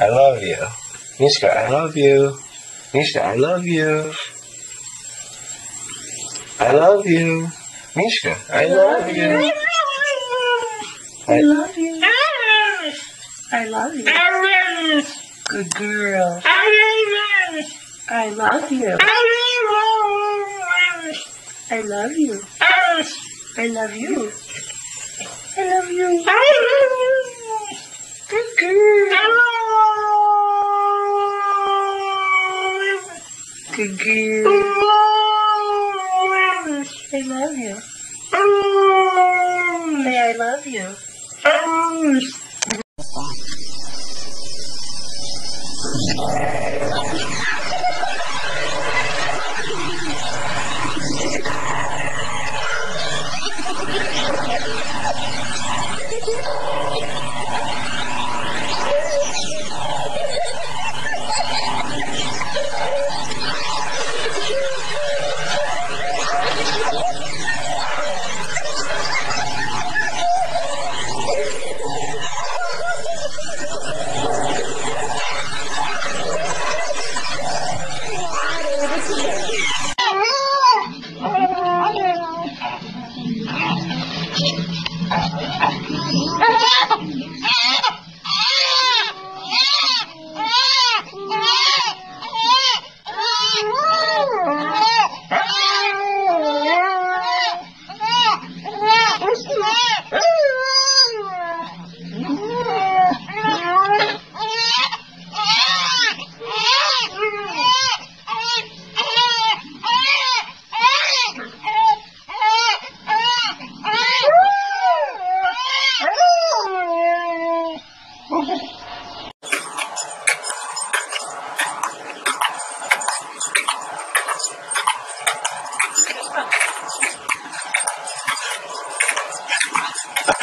I love you. Mishka, I love you. Mishka, I love you. I love you. Mishka, I love you. I love you. I love you. Good girl. I love you. I love you. I love you. I love you. I love you. Good girl. Girl. I love you. Say I love you.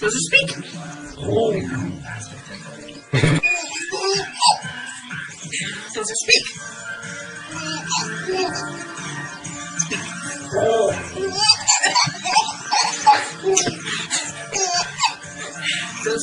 Does it speak? It? Does speak?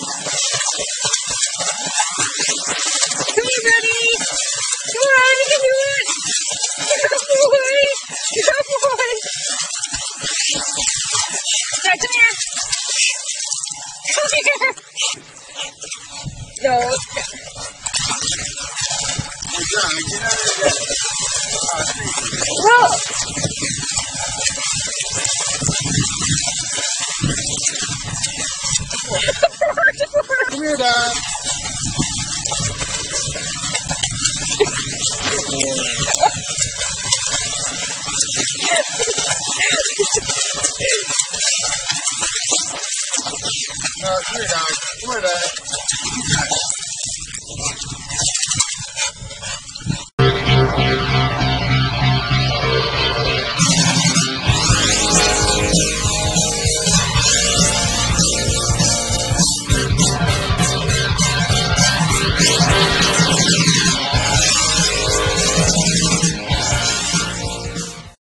boy. Good boy. Now, come here. Come here. No. Come here, Dad. No,